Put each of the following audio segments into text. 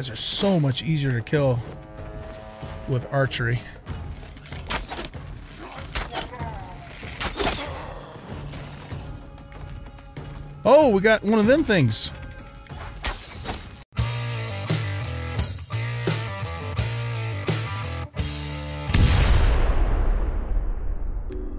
Guys are so much easier to kill with archery. Oh, we got one of them things.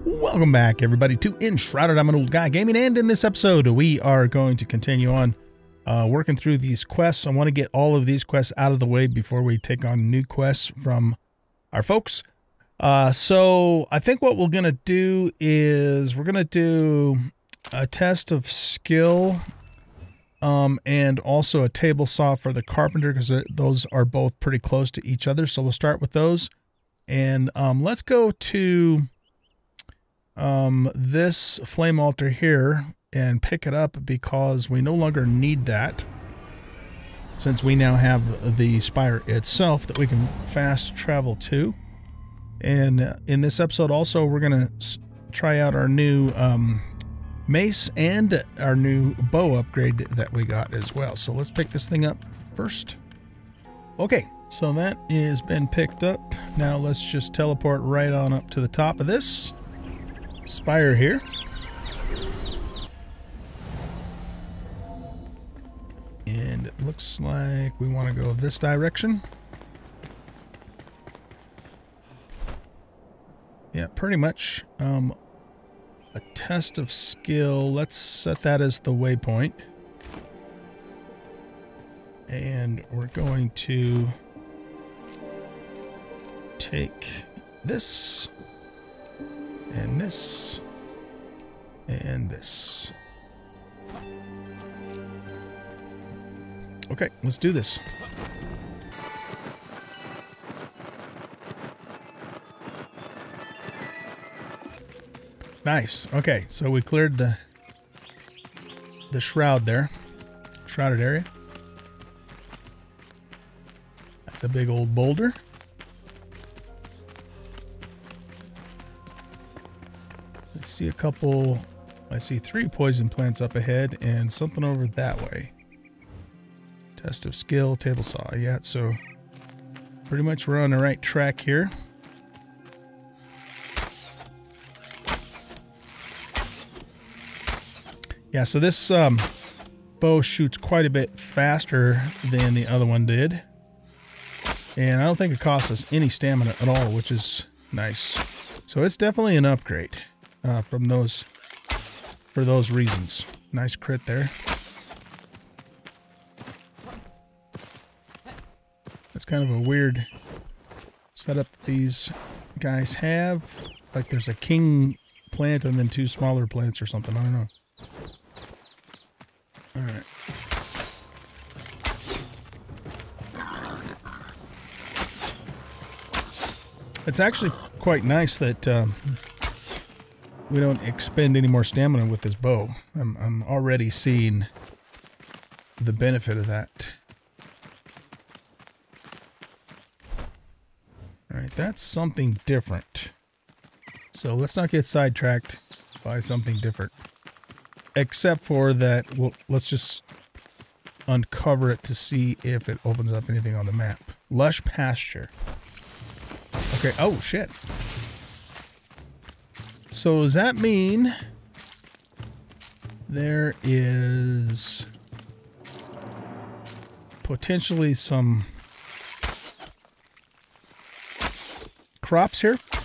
Welcome back, everybody, to Enshrouded. I'm an old guy gaming, and in this episode, we are going to continue on uh, working through these quests. I want to get all of these quests out of the way before we take on new quests from our folks. Uh, so I think what we're going to do is we're going to do a test of skill um, and also a table saw for the carpenter because those are both pretty close to each other. So we'll start with those. And um, let's go to um, this flame altar here and pick it up because we no longer need that since we now have the spire itself that we can fast travel to. And in this episode also, we're going to try out our new um, mace and our new bow upgrade that we got as well. So let's pick this thing up first. Okay, so that has been picked up. Now let's just teleport right on up to the top of this spire here. And it looks like we want to go this direction. Yeah, pretty much. Um, a test of skill. Let's set that as the waypoint. And we're going to take this and this and this. Okay, let's do this. Nice. Okay, so we cleared the the shroud there. Shrouded area. That's a big old boulder. I see a couple, I see three poison plants up ahead and something over that way. Test of skill, table saw. Yeah, so pretty much we're on the right track here. Yeah, so this um, bow shoots quite a bit faster than the other one did. And I don't think it costs us any stamina at all, which is nice. So it's definitely an upgrade uh, from those, for those reasons. Nice crit there. Kind of a weird setup these guys have. Like there's a king plant and then two smaller plants or something. I don't know. All right. It's actually quite nice that um, we don't expend any more stamina with this bow. I'm, I'm already seeing the benefit of that. That's something different. So let's not get sidetracked by something different except for that, well, let's just uncover it to see if it opens up anything on the map. Lush pasture. Okay, oh shit. So does that mean there is potentially some crops here? Of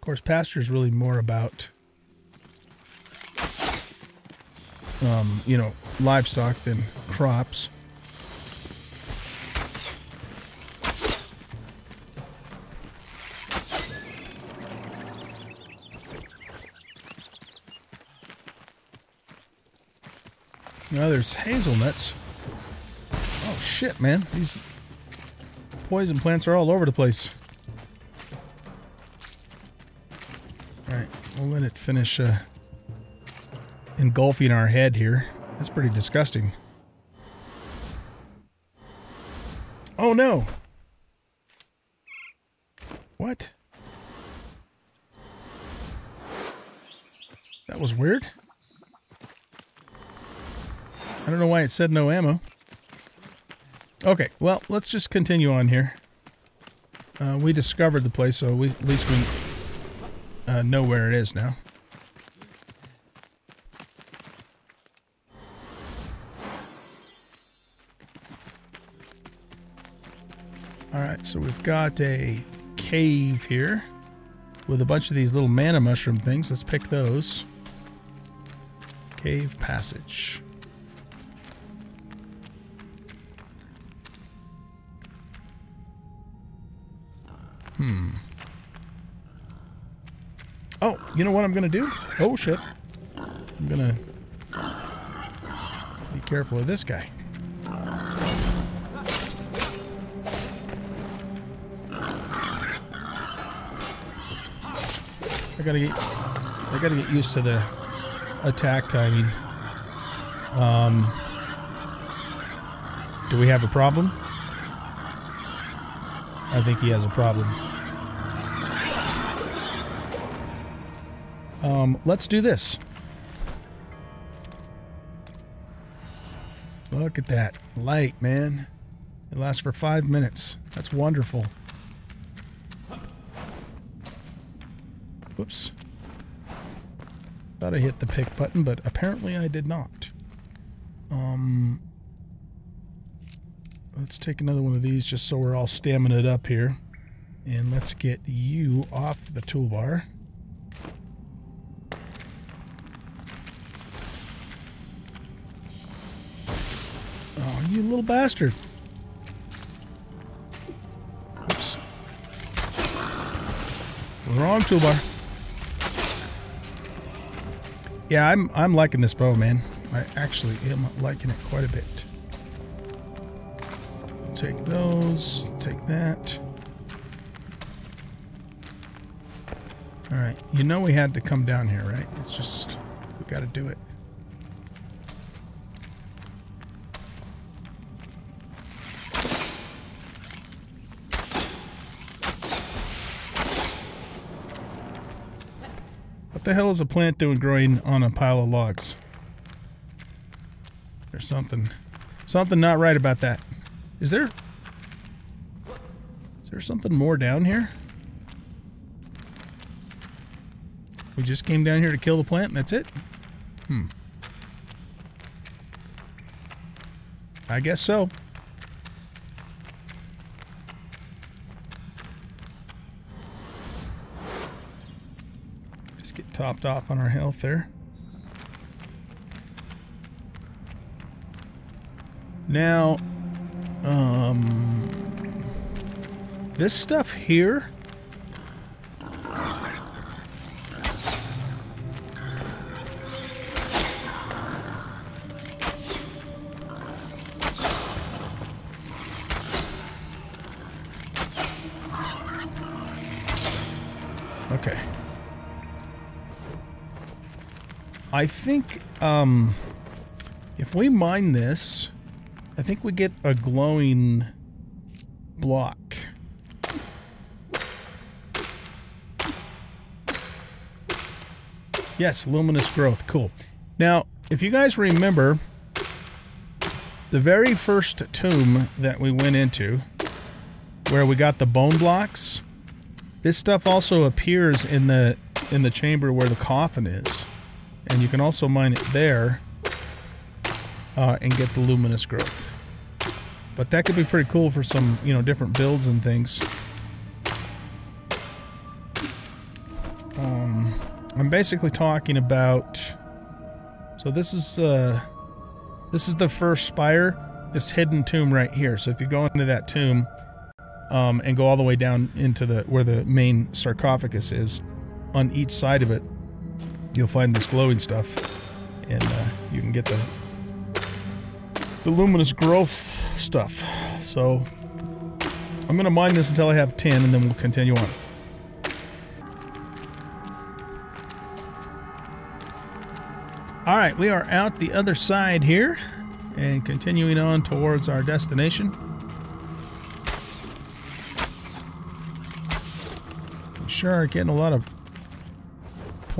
course, pasture is really more about um, you know, livestock than crops. Now there's hazelnuts. Oh shit, man. These poison plants are all over the place. Alright, we'll let it finish uh, engulfing our head here. That's pretty disgusting. Oh no! What? That was weird. I don't know why it said no ammo. Okay, well, let's just continue on here. Uh, we discovered the place, so we, at least we uh, know where it is now. Alright, so we've got a cave here with a bunch of these little mana mushroom things. Let's pick those. Cave passage. You know what I'm going to do? Oh, shit. I'm going to be careful of this guy. I gotta get I gotta get used to the attack timing. Um Do we have a problem? I think he has a problem. Um, let's do this. Look at that light, man. It lasts for five minutes. That's wonderful. Whoops. Thought I hit the pick button, but apparently I did not. Um, let's take another one of these just so we're all stamina up here. And let's get you off the toolbar. You little bastard. Oops. Wrong toolbar. Yeah, I'm I'm liking this bow, man. I actually am liking it quite a bit. Take those, take that. Alright, you know we had to come down here, right? It's just, we gotta do it. The hell is a plant doing growing on a pile of logs? There's something, something not right about that. Is there, is there something more down here? We just came down here to kill the plant and that's it? Hmm. I guess so. Topped off on our health there. Now, um, this stuff here. I think um, if we mine this, I think we get a glowing block. Yes, luminous growth. Cool. Now, if you guys remember, the very first tomb that we went into, where we got the bone blocks, this stuff also appears in the in the chamber where the coffin is. And you can also mine it there uh, and get the luminous growth. But that could be pretty cool for some, you know, different builds and things. Um, I'm basically talking about... So this is, uh, this is the first spire, this hidden tomb right here. So if you go into that tomb um, and go all the way down into the where the main sarcophagus is, on each side of it, you'll find this glowing stuff and uh, you can get the the luminous growth stuff. So I'm gonna mine this until I have 10 and then we'll continue on. All right we are out the other side here and continuing on towards our destination. Sure getting a lot of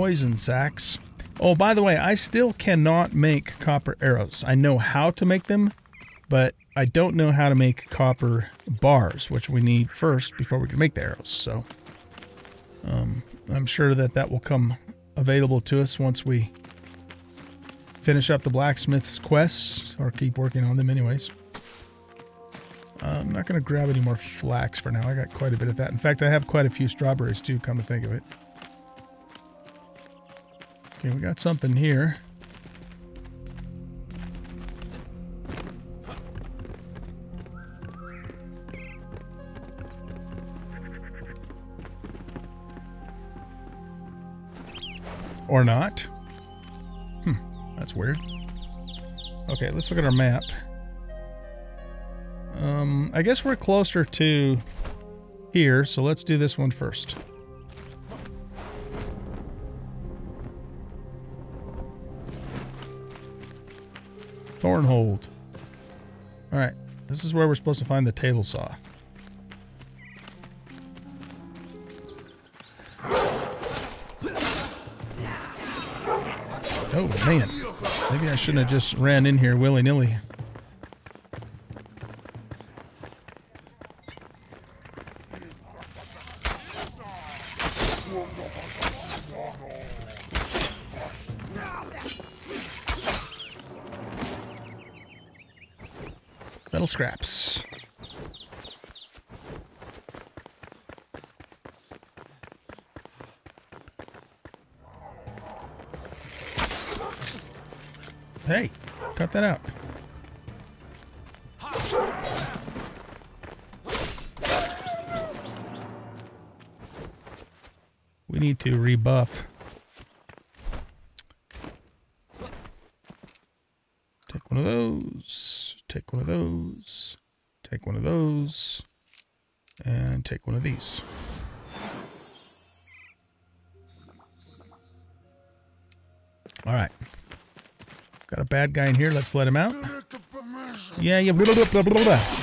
poison sacks. Oh, by the way, I still cannot make copper arrows. I know how to make them, but I don't know how to make copper bars, which we need first before we can make the arrows. So um, I'm sure that that will come available to us once we finish up the blacksmith's quests or keep working on them anyways. I'm not going to grab any more flax for now. I got quite a bit of that. In fact, I have quite a few strawberries too, come to think of it. Okay, we got something here. Or not. Hmm, that's weird. Okay, let's look at our map. Um, I guess we're closer to here, so let's do this one first. Thornhold. Alright, this is where we're supposed to find the table saw. Oh, man. Maybe I shouldn't have just ran in here willy-nilly. Scraps. Hey, cut that out. We need to rebuff. Take one of those. Take one of those. Take one of those. And take one of these. All right. Got a bad guy in here. Let's let him out. Yeah, yeah. Blah, blah, blah, blah, blah.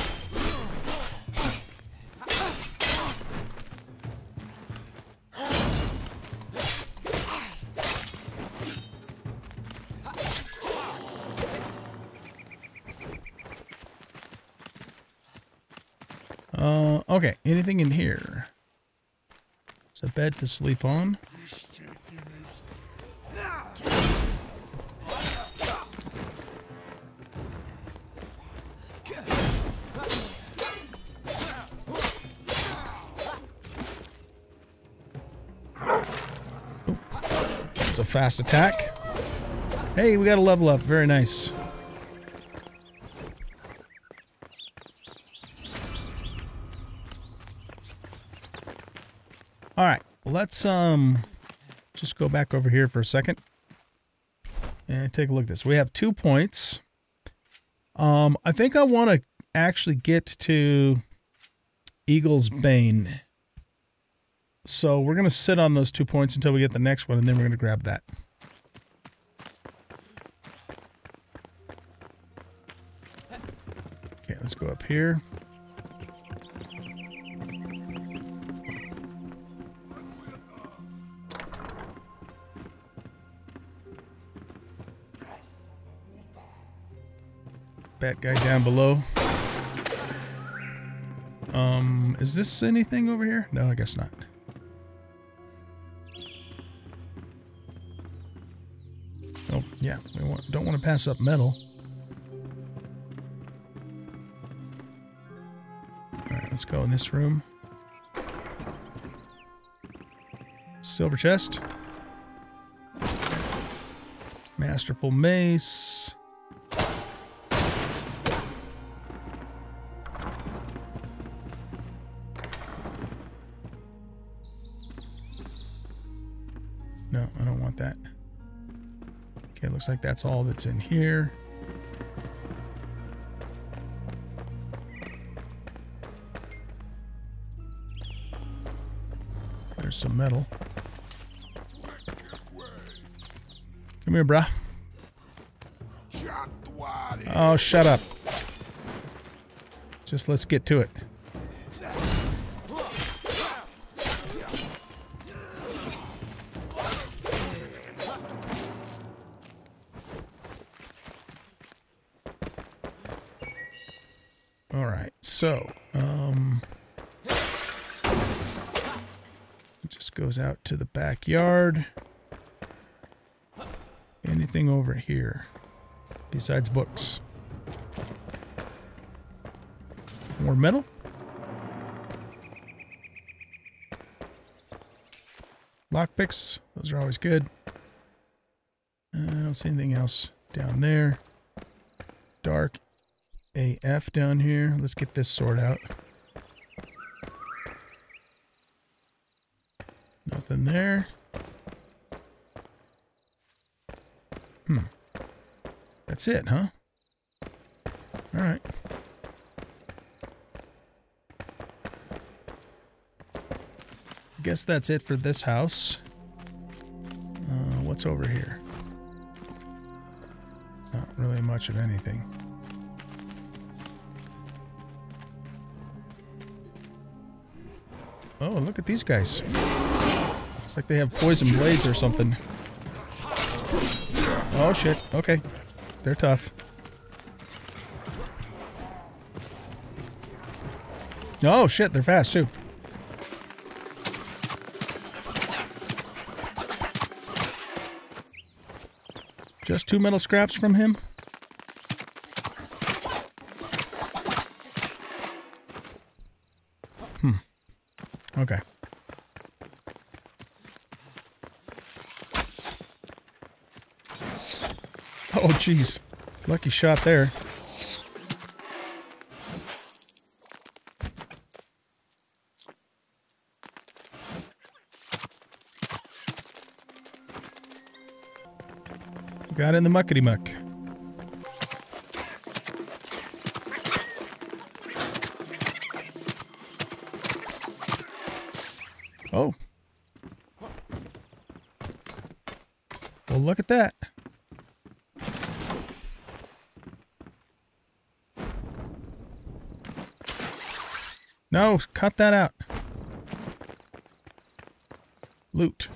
Uh, okay. Anything in here? It's a bed to sleep on. It's a fast attack. Hey, we got a level up. Very nice. All right, let's um just go back over here for a second and take a look at this. We have two points. Um, I think I want to actually get to Eagle's Bane. So we're going to sit on those two points until we get the next one, and then we're going to grab that. Okay, let's go up here. Bad guy down below. Um, is this anything over here? No, I guess not. Oh, yeah, we want, don't want to pass up metal. Alright, let's go in this room. Silver chest. Masterful mace. Looks like that's all that's in here. There's some metal. Come here, bruh. Oh, shut up. Just let's get to it. Goes out to the backyard. Anything over here besides books? More metal? Lockpicks, those are always good. Uh, I don't see anything else down there. Dark AF down here. Let's get this sword out. Nothing there. Hmm. That's it, huh? Alright. Guess that's it for this house. Uh, what's over here? Not really much of anything. Oh, look at these guys. Like they have poison blades or something. Oh shit, okay. They're tough. Oh shit, they're fast too. Just two metal scraps from him? Hmm. Okay. Oh, jeez. Lucky shot there. Got in the muckety muck. Oh. Well, look at that. No, cut that out. Loot.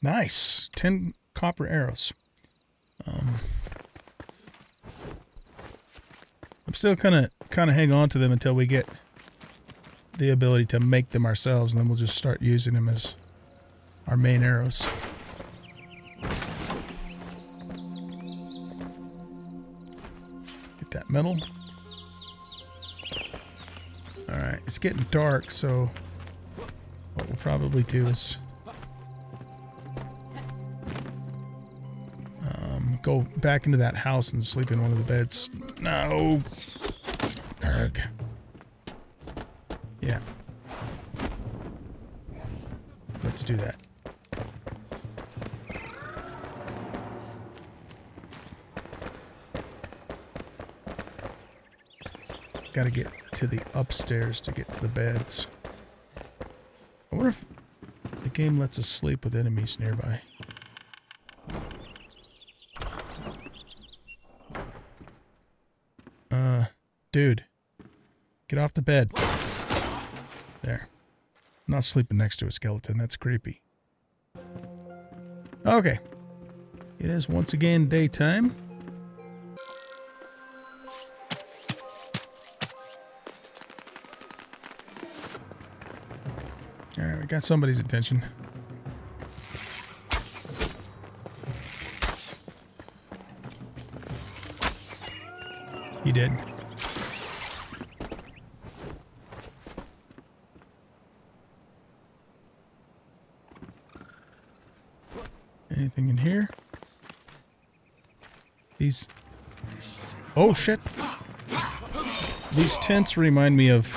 Nice. 10 copper arrows. Um, I'm still kind of kind of hang on to them until we get the ability to make them ourselves, and then we'll just start using them as our main arrows. Get that metal. Getting dark, so what we'll probably do is um, go back into that house and sleep in one of the beds. No! Arg. Yeah. Let's do that. Gotta get to the upstairs to get to the beds. I wonder if the game lets us sleep with enemies nearby. Uh, dude. Get off the bed. There. I'm not sleeping next to a skeleton. That's creepy. Okay. It is once again daytime. Got somebody's attention. He did. Anything in here? These... Oh, shit. These tents remind me of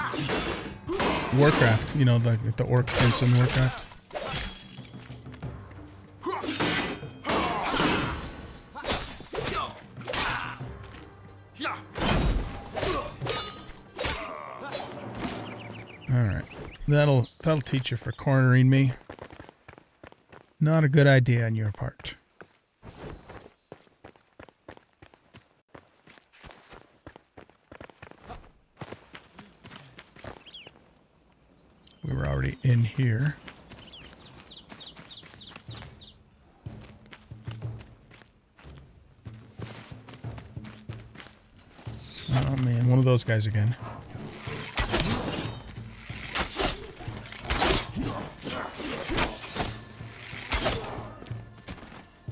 Warcraft. You know, the, the orc tents in Warcraft. Alright. That'll, that'll teach you for cornering me. Not a good idea on your part. We were already in here. Oh man, one of those guys again.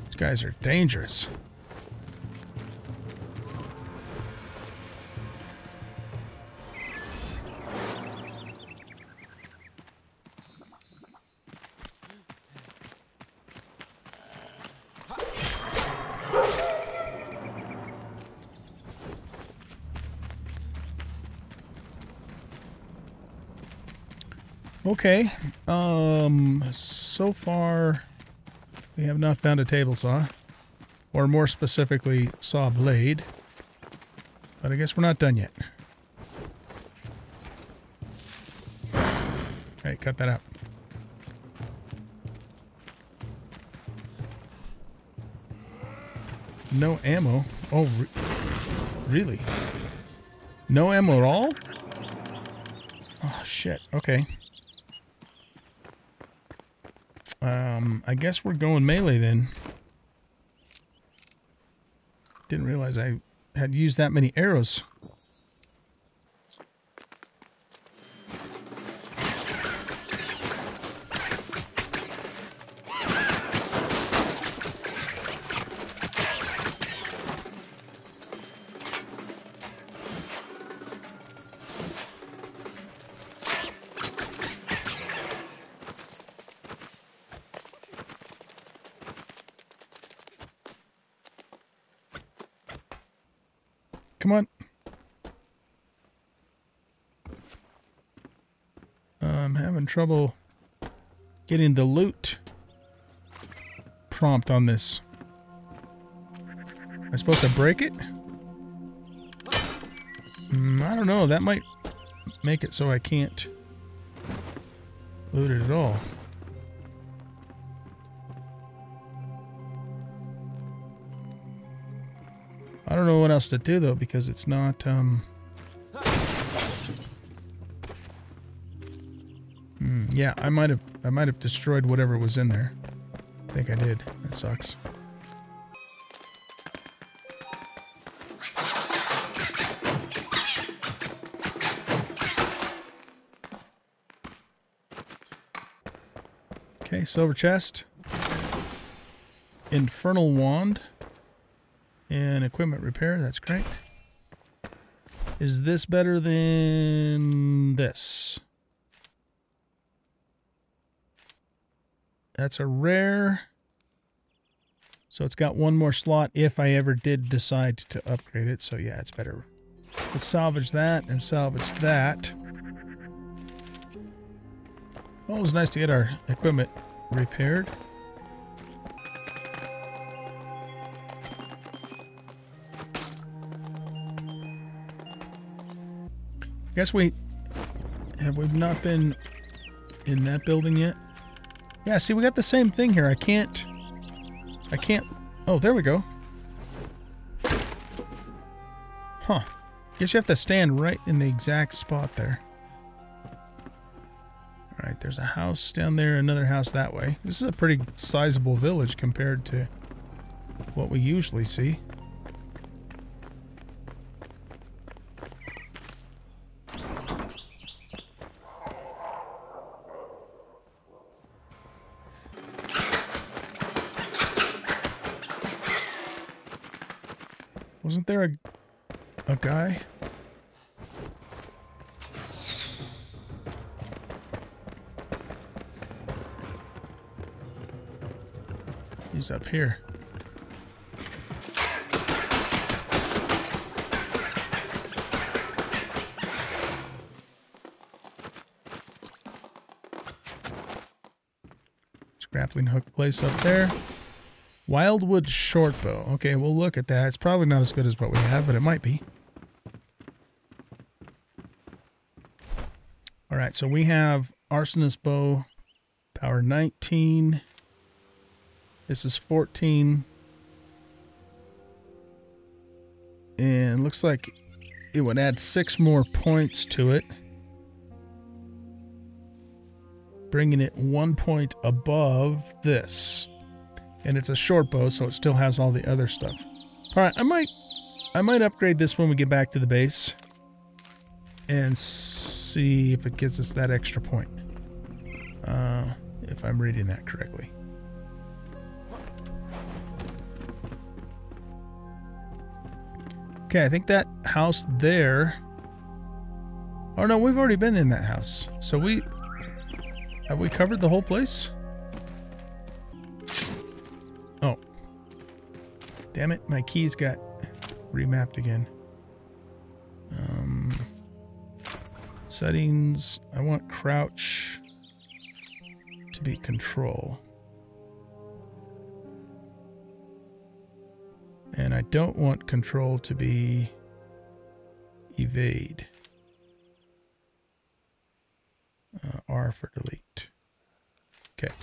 These guys are dangerous. Okay. Um, so far, we have not found a table saw. Or more specifically, saw blade. But I guess we're not done yet. Hey, cut that out. No ammo. Oh, re really? No ammo at all? Oh, shit. Okay. I guess we're going melee then. Didn't realize I had used that many arrows. Trouble getting the loot prompt on this. Am I supposed to break it? Mm, I don't know. That might make it so I can't loot it at all. I don't know what else to do though because it's not um yeah, I might have I might have destroyed whatever was in there. I think I did. That sucks. Okay, silver chest. Infernal wand. And equipment repair, that's great. Is this better than this? That's a rare. So it's got one more slot if I ever did decide to upgrade it. So yeah, it's better. Let's salvage that and salvage that. Well, it was nice to get our equipment repaired. Guess we have we've not been in that building yet? Yeah, see, we got the same thing here. I can't. I can't. Oh, there we go. Huh. Guess you have to stand right in the exact spot there. Alright, there's a house down there, another house that way. This is a pretty sizable village compared to what we usually see. Wasn't there a, a guy? He's up here. grappling hook place up there. Wildwood shortbow. Okay, we'll look at that. It's probably not as good as what we have, but it might be. All right, so we have arsonist bow, power 19. This is 14. And looks like it would add six more points to it. Bringing it one point above this. And it's a short bow, so it still has all the other stuff. All right, I might I might upgrade this when we get back to the base and see if it gives us that extra point. Uh, if I'm reading that correctly. Okay, I think that house there... Oh no, we've already been in that house. So we... Have we covered the whole place? Damn it, my keys got remapped again. Um, settings, I want crouch to be control. And I don't want control to be evade. Uh, R for delete. Okay.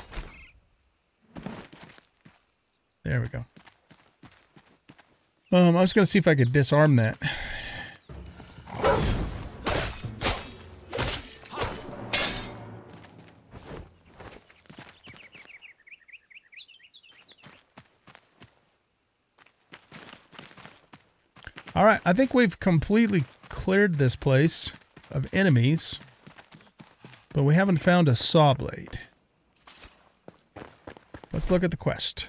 There we go. Um, I was going to see if I could disarm that. All right, I think we've completely cleared this place of enemies, but we haven't found a saw blade. Let's look at the quest.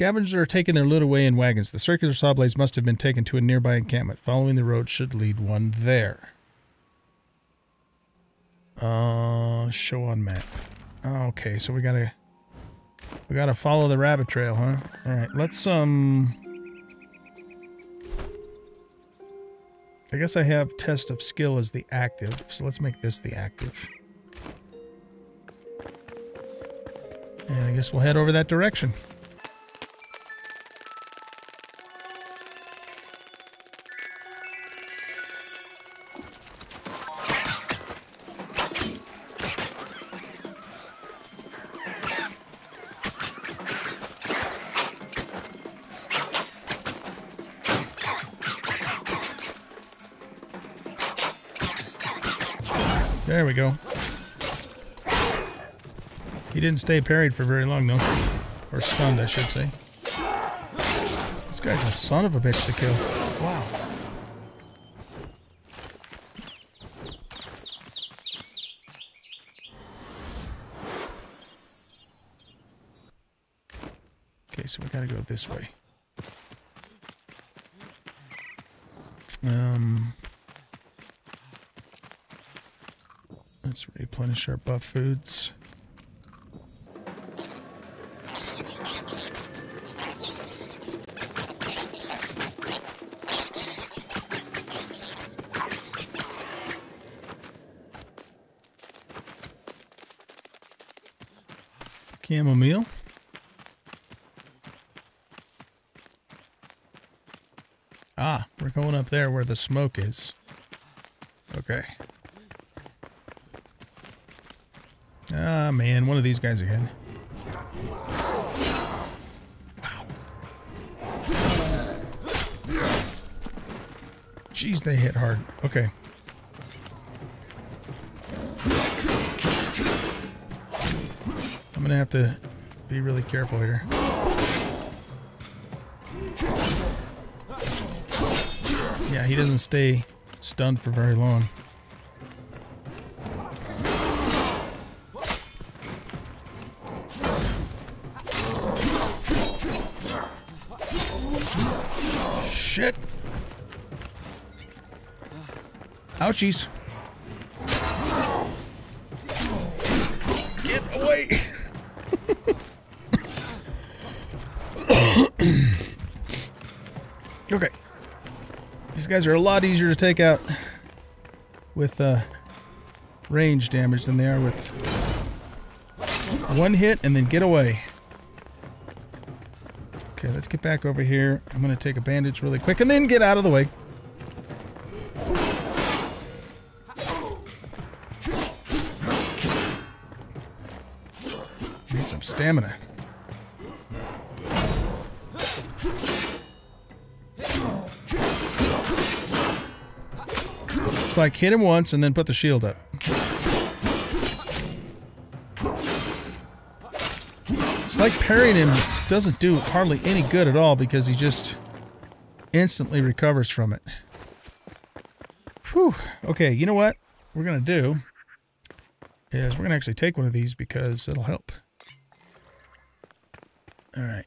Scavengers are taking their loot away in wagons. The circular saw blades must have been taken to a nearby encampment. Following the road should lead one there. Uh, show on map. Okay, so we gotta we gotta follow the rabbit trail, huh? All right, let's um. I guess I have test of skill as the active, so let's make this the active. And I guess we'll head over that direction. There we go. He didn't stay parried for very long, though. Or stunned, I should say. This guy's a son of a bitch to kill. Wow. Okay, so we gotta go this way. Um... Replenish our buff foods. Chamomile. Ah, we're going up there where the smoke is. Okay. Ah, man, one of these guys again. Wow. Jeez, they hit hard. Okay. I'm gonna have to be really careful here. Yeah, he doesn't stay stunned for very long. Shit. Ouchies. Get away. okay. These guys are a lot easier to take out with uh, range damage than they are with one hit and then get away. Let's get back over here. I'm going to take a bandage really quick and then get out of the way. Need some stamina. It's like hit him once and then put the shield up. It's like parrying him doesn't do hardly any good at all because he just instantly recovers from it. Whew. Okay, you know what we're going to do is we're going to actually take one of these because it'll help. All right.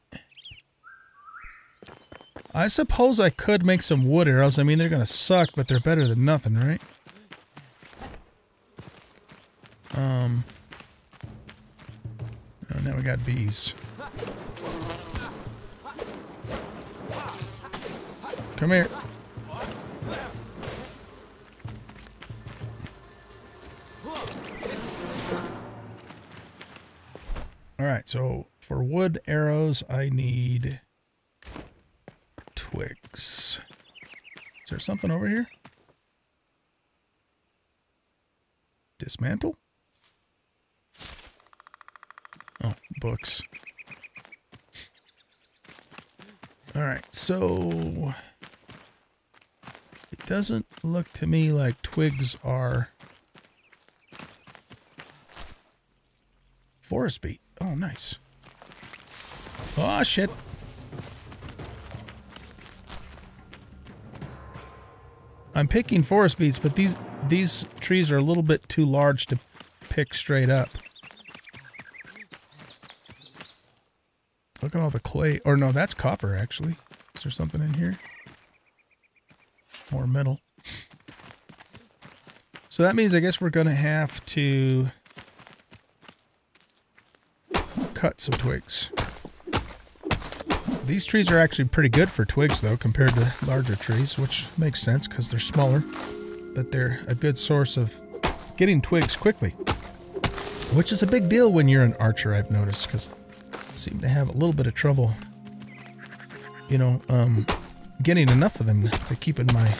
I suppose I could make some wood arrows. I mean, they're going to suck, but they're better than nothing, right? Um. Oh, now we got bees. Come here. All right, so for wood arrows, I need twigs. Is there something over here? Dismantle? Oh, books. All right, so doesn't look to me like twigs are forest beet. Oh, nice. Oh, shit. I'm picking forest beets, but these these trees are a little bit too large to pick straight up. Look at all the clay. Or no, that's copper, actually. Is there something in here? More metal. So that means I guess we're going to have to cut some twigs. These trees are actually pretty good for twigs, though, compared to larger trees, which makes sense because they're smaller. But they're a good source of getting twigs quickly. Which is a big deal when you're an archer, I've noticed, because I seem to have a little bit of trouble, you know, um, getting enough of them to keep in my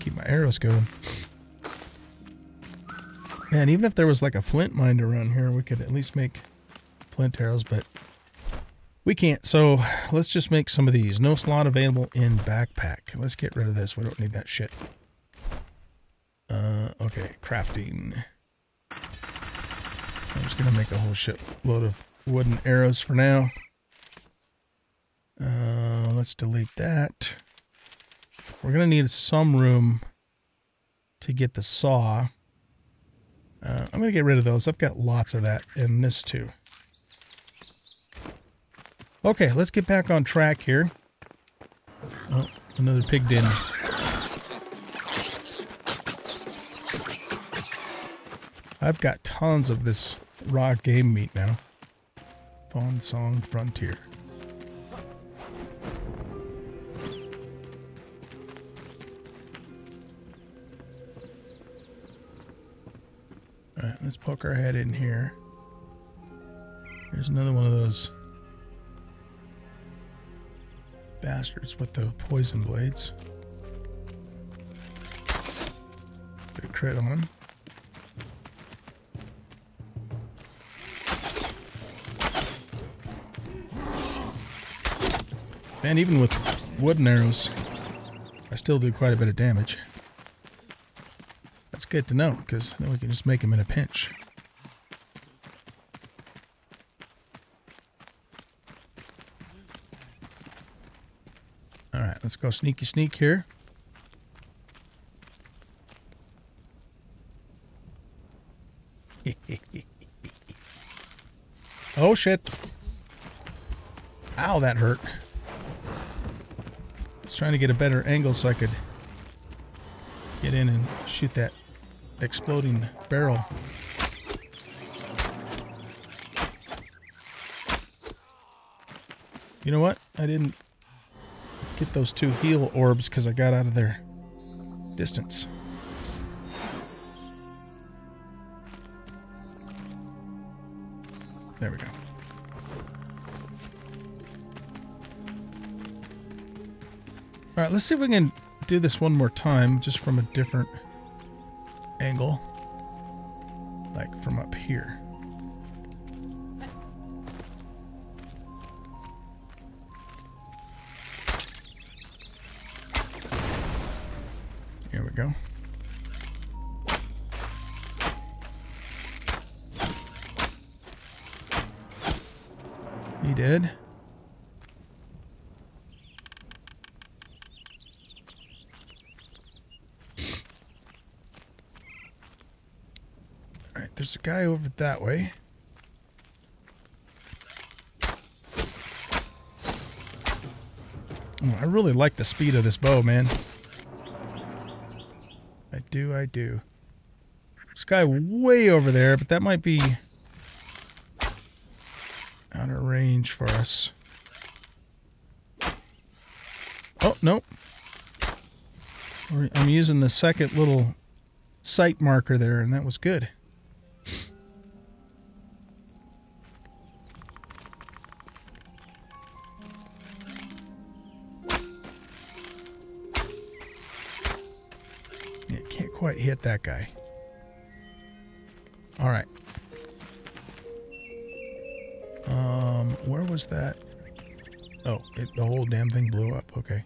keep my arrows going. Man, even if there was like a flint mine around here, we could at least make flint arrows, but we can't. So let's just make some of these. No slot available in backpack. Let's get rid of this. We don't need that shit. Uh, okay, crafting. I'm just gonna make a whole shit load of wooden arrows for now. Uh, let's delete that. We're gonna need some room to get the saw. Uh, I'm gonna get rid of those. I've got lots of that in this too. Okay, let's get back on track here. Oh, another pig den. I've got tons of this raw game meat now. Fawn Song Frontier. Let's poke our head in here. There's another one of those bastards with the poison blades. A crit on him. And even with wooden arrows, I still do quite a bit of damage. That's good to know, because then we can just make them in a pinch. Alright, let's go sneaky sneak here. oh shit. Ow, that hurt. I was trying to get a better angle so I could get in and shoot that exploding barrel. You know what? I didn't get those two heal orbs because I got out of their distance. There we go. All right, let's see if we can do this one more time, just from a different angle. Like from up here. Here we go. He did. There's a guy over that way. Oh, I really like the speed of this bow, man. I do, I do. This guy way over there, but that might be out of range for us. Oh, nope. I'm using the second little sight marker there, and that was good. Quite hit that guy. All right. Um, where was that? Oh, it, the whole damn thing blew up. Okay.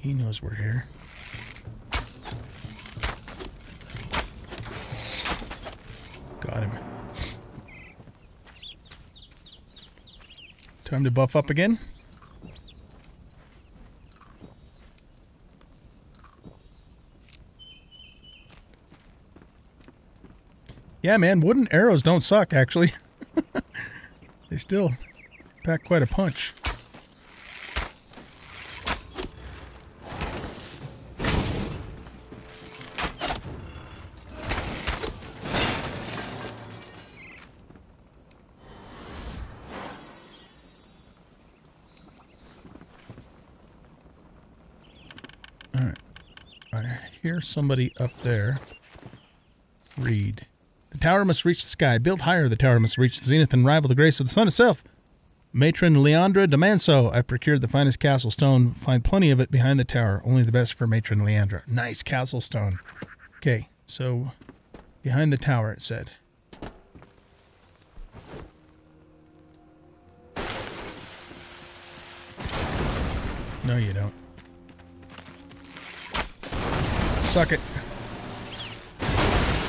He knows we're here. Time to buff up again. Yeah, man, wooden arrows don't suck, actually. they still pack quite a punch. All right. Somebody up there. Read. The tower must reach the sky. Built higher, the tower must reach the zenith and rival the grace of the sun itself. Matron Leandra Damanso, I've procured the finest castle stone. Find plenty of it behind the tower. Only the best for Matron Leandra. Nice castle stone. Okay, so behind the tower, it said. No, you don't. Suck it.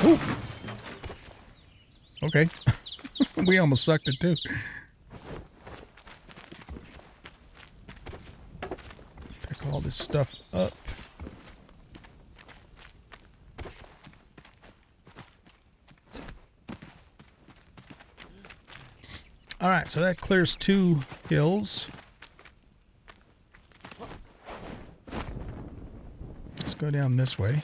Ooh. Okay. we almost sucked it too. Pick all this stuff up. All right, so that clears two hills. Let's go down this way.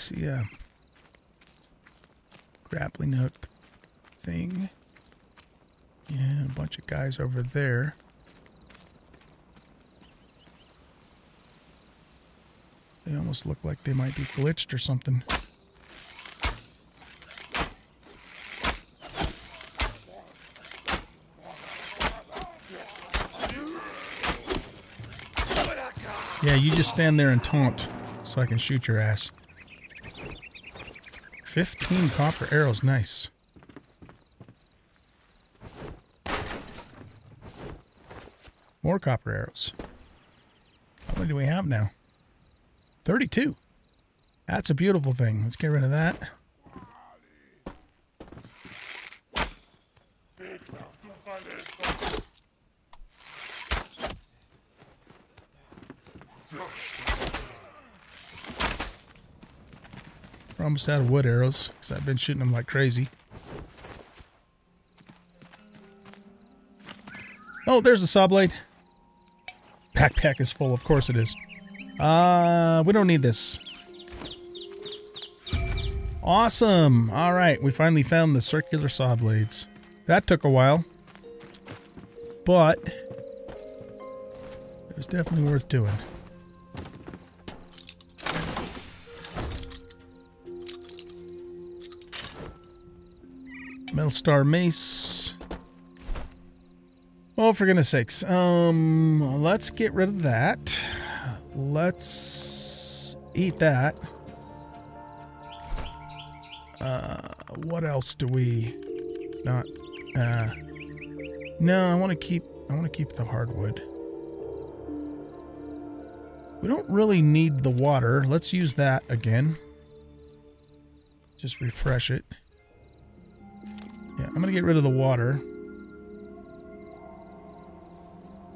See a grappling hook thing. Yeah, a bunch of guys over there. They almost look like they might be glitched or something. Yeah, you just stand there and taunt so I can shoot your ass. 15 copper arrows, nice. More copper arrows. How many do we have now? 32. That's a beautiful thing. Let's get rid of that. Almost out of wood arrows because I've been shooting them like crazy. Oh, there's a saw blade. Backpack is full. Of course it is. Uh, we don't need this. Awesome. All right, we finally found the circular saw blades. That took a while. But it was definitely worth doing. Metal Star Mace. Oh, for goodness sakes. Um, let's get rid of that. Let's eat that. Uh, what else do we not, uh, no, I want to keep, I want to keep the hardwood. We don't really need the water. Let's use that again. Just refresh it. I'm going to get rid of the water.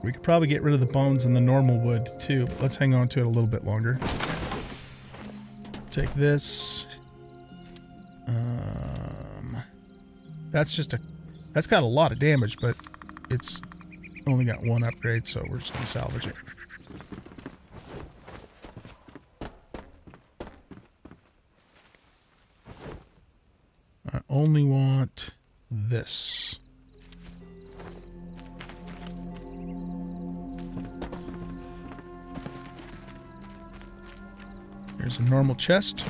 We could probably get rid of the bones and the normal wood too. Let's hang on to it a little bit longer. Take this. Um, that's just a... That's got a lot of damage, but it's only got one upgrade, so we're just going to salvage it. I only want this. There's a normal chest.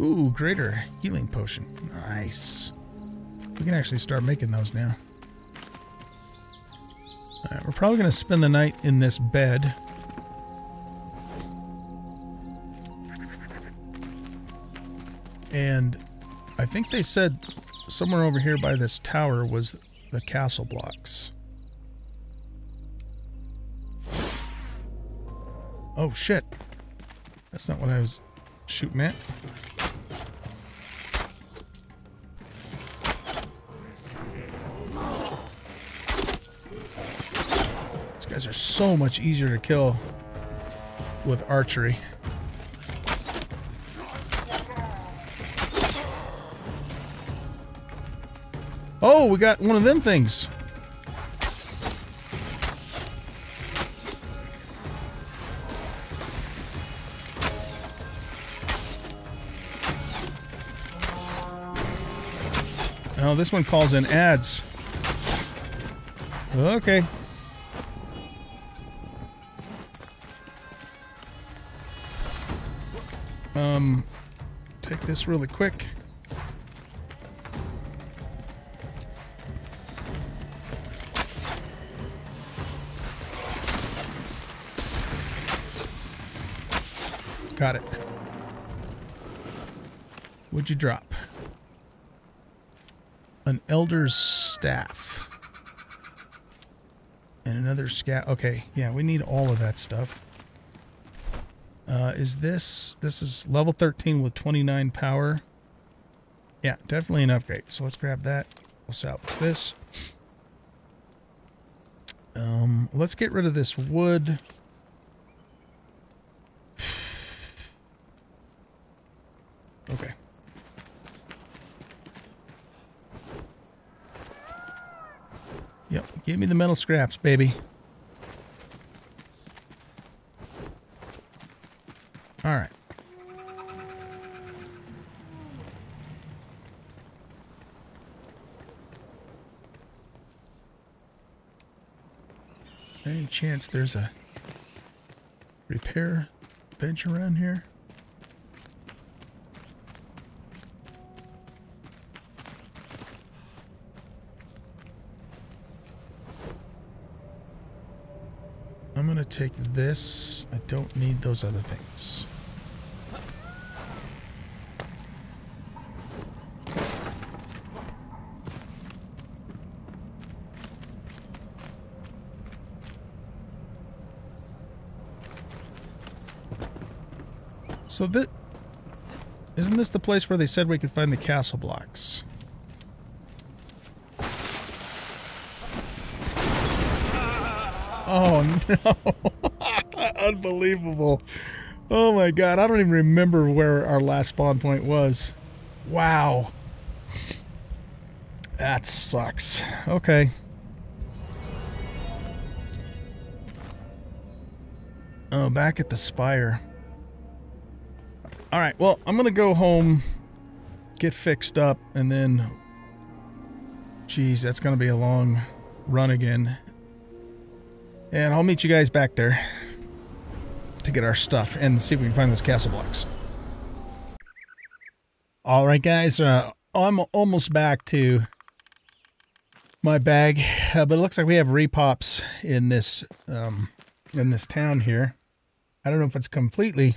Ooh, greater healing potion. Nice. We can actually start making those now. Alright, we're probably going to spend the night in this bed. And I think they said somewhere over here by this tower was the castle blocks. Oh shit. That's not what I was shooting at. These guys are so much easier to kill with archery. Oh, we got one of them things. Oh, this one calls in ads. Okay. Um, take this really quick. Got it. What'd you drop? An elder's staff. And another scat. Okay, yeah, we need all of that stuff. Uh, is this... This is level 13 with 29 power. Yeah, definitely an upgrade. So let's grab that. We'll salvage this. Um, let's get rid of this wood. Okay. Yep, give me the metal scraps, baby. All right. Any chance there's a repair bench around here? Take this. I don't need those other things. So that isn't this the place where they said we could find the castle blocks? Oh no. Unbelievable. Oh my god, I don't even remember where our last spawn point was. Wow. That sucks. Okay. Oh, back at the spire. All right, well, I'm to go home, get fixed up, and then... Geez, that's to be a long run again. And I'll meet you guys back there to get our stuff and see if we can find those castle blocks. All right, guys. Uh, I'm almost back to my bag, uh, but it looks like we have repops in this um, in this town here. I don't know if it's completely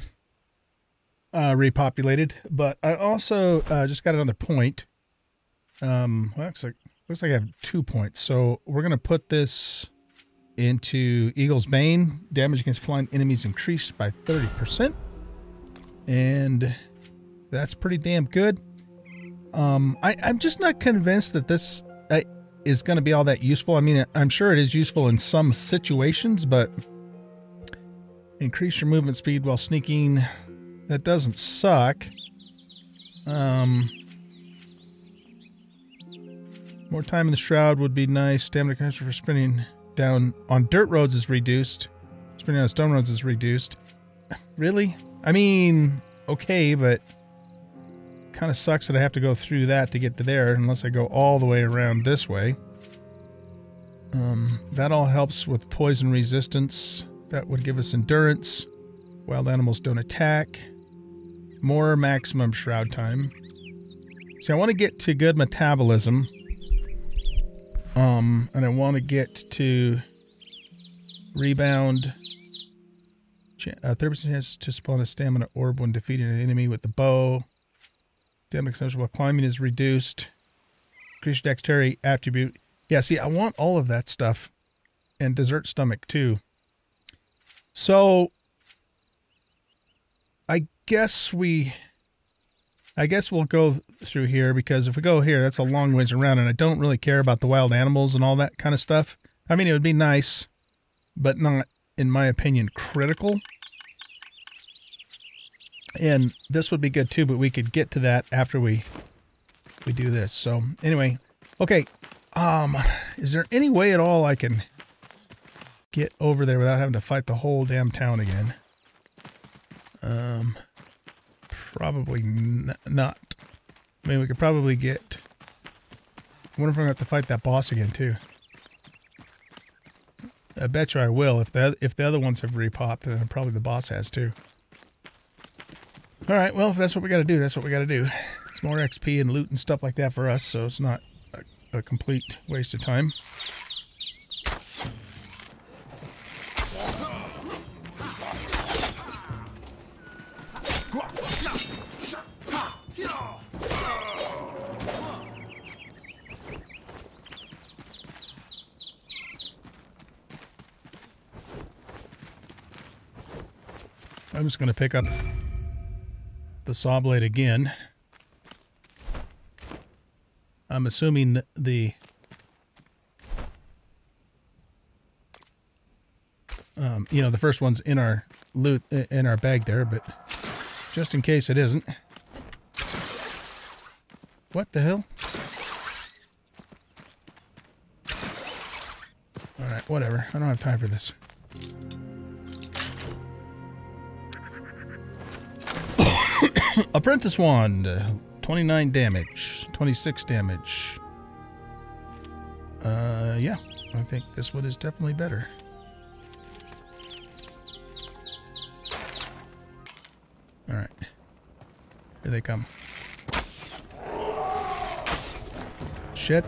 uh, repopulated, but I also uh, just got another point. Um, well, looks like looks like I have two points, so we're gonna put this into Eagle's Bane. Damage against flying enemies increased by thirty percent, and that's pretty damn good. Um, I, I'm just not convinced that this uh, is going to be all that useful. I mean, I'm sure it is useful in some situations, but increase your movement speed while sneaking. That doesn't suck. Um, more time in the shroud would be nice. Stamina for spinning down on dirt roads is reduced. Spinning on stone roads is reduced. Really? I mean, okay, but kind of sucks that I have to go through that to get to there unless I go all the way around this way. Um, that all helps with poison resistance. That would give us endurance. Wild animals don't attack. More maximum shroud time. See, I want to get to good metabolism. Um, and I want to get to rebound. Uh, 30% chance to spawn a stamina orb when defeating an enemy with the bow. Stamina consumption while climbing is reduced. Increase dexterity attribute. Yeah, see, I want all of that stuff. And dessert stomach, too. So, I guess we... I guess we'll go through here because if we go here, that's a long ways around, and I don't really care about the wild animals and all that kind of stuff. I mean, it would be nice, but not, in my opinion, critical. And this would be good too, but we could get to that after we we do this. So anyway, okay. Um, is there any way at all I can get over there without having to fight the whole damn town again? Um, probably not. I mean, we could probably get. I wonder if I'm gonna have to fight that boss again too. I bet you I will. If the if the other ones have repopped, then probably the boss has too. All right, well, if that's what we got to do, that's what we got to do. It's more XP and loot and stuff like that for us, so it's not a, a complete waste of time. I'm just going to pick up the saw blade again. I'm assuming the um, you know the first one's in our loot in our bag there, but just in case it isn't. What the hell? All right, whatever. I don't have time for this. Apprentice Wand. 29 damage. 26 damage. Uh, yeah. I think this one is definitely better. Alright. Here they come. Shit.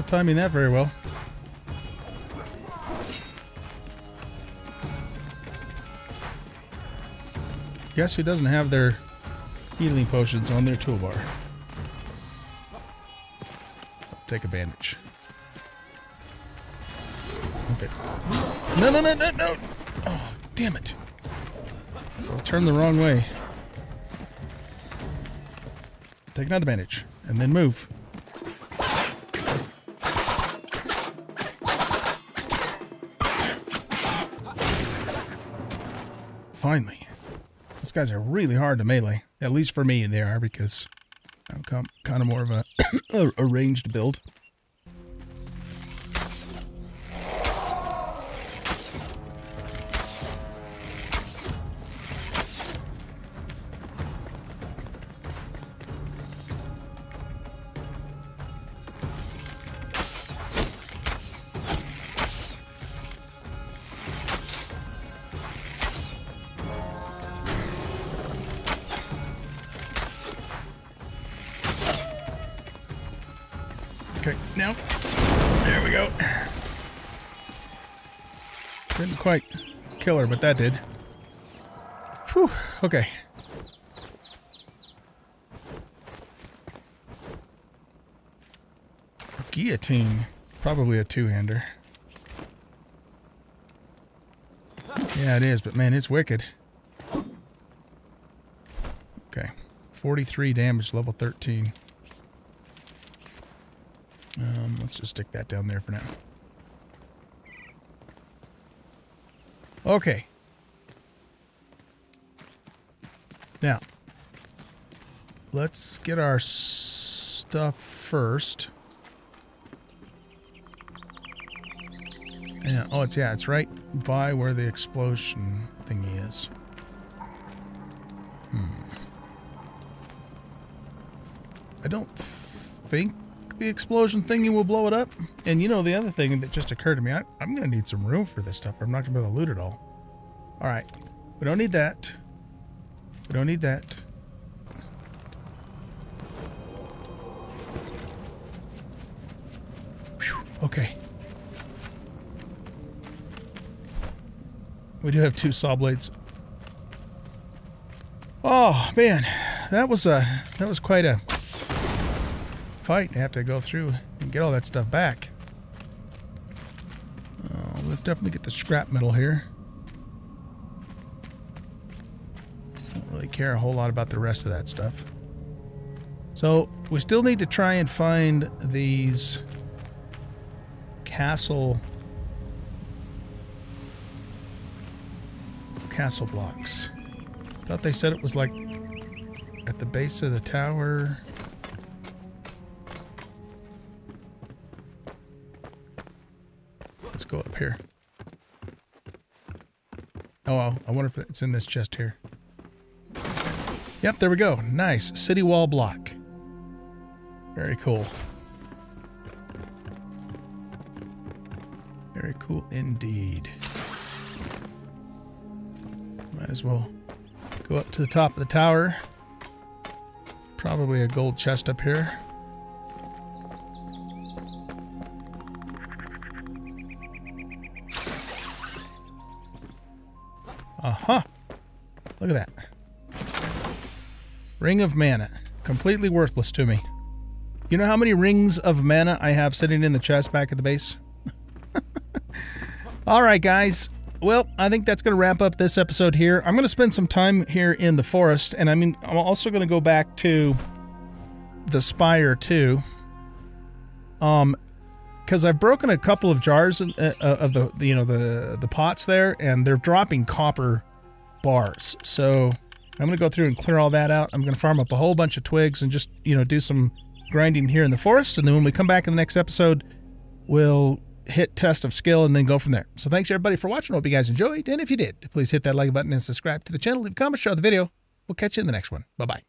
Not timing that very well. Guess who doesn't have their healing potions on their toolbar? take a bandage. Okay. No, no, no, no, no! Oh, damn it. I'll turn the wrong way. Take another bandage. And then move. These guys are really hard to melee. At least for me they are because I'm kind of more of a, a ranged build. But that did. Whew, okay. Guillotine. Probably a two-hander. Yeah, it is, but man, it's wicked. Okay. 43 damage, level 13. Um, let's just stick that down there for now. Okay. Now, let's get our stuff first. Yeah, oh, it's, yeah, it's right by where the explosion thingy is. Hmm. I don't think the explosion thingy will blow it up. And you know, the other thing that just occurred to me, I, am going to need some room for this stuff. I'm not going to be able to loot it all. All right. We don't need that. We don't need that. Whew, okay. We do have two saw blades. Oh man, that was a that was quite a fight to have to go through and get all that stuff back. Oh, let's definitely get the scrap metal here. Don't really care a whole lot about the rest of that stuff. So we still need to try and find these castle castle blocks. Thought they said it was like at the base of the tower. Let's go up here. Oh, I wonder if it's in this chest here. Yep, there we go. Nice. City wall block. Very cool. Very cool indeed. Might as well go up to the top of the tower. Probably a gold chest up here. Ring of mana. Completely worthless to me. You know how many rings of mana I have sitting in the chest back at the base? All right, guys. Well, I think that's going to wrap up this episode here. I'm going to spend some time here in the forest, and I mean, I'm also going to go back to the spire too. Um, because I've broken a couple of jars of, uh, of the, you know the the pots there, and they're dropping copper bars. So I'm going to go through and clear all that out. I'm going to farm up a whole bunch of twigs and just you know do some grinding here in the forest, and then when we come back in the next episode, we'll hit test of skill and then go from there. So thanks everybody for watching. Hope you guys enjoyed. And if you did, please hit that like button and subscribe to the channel. Leave a comment, share the video. We'll catch you in the next one. Bye-bye.